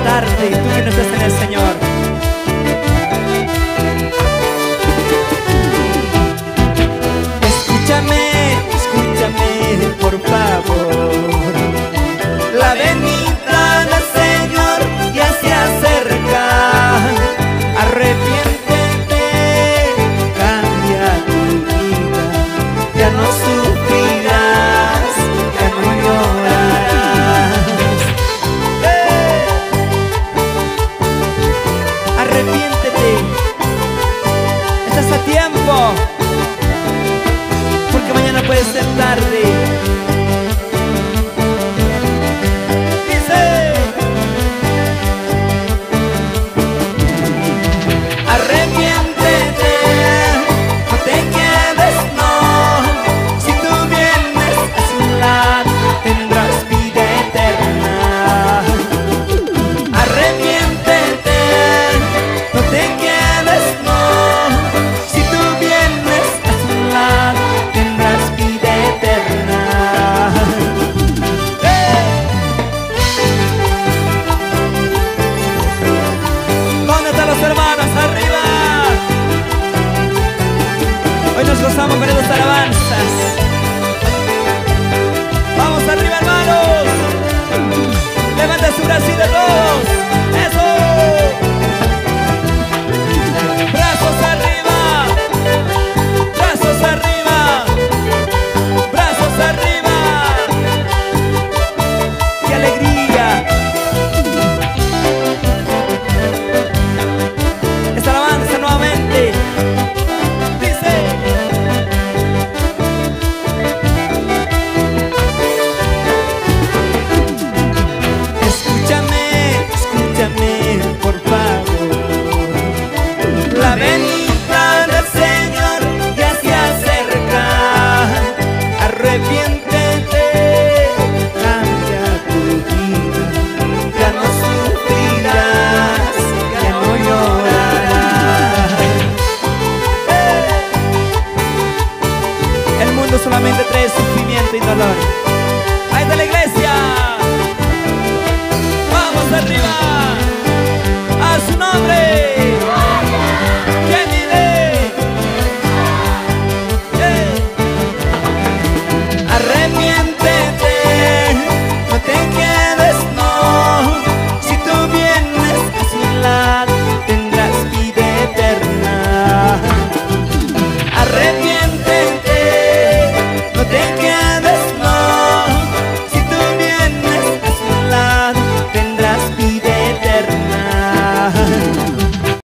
levantarte y tú que no estás en el Señor. Oh. Vamos, solamente trae sufrimiento y dolor.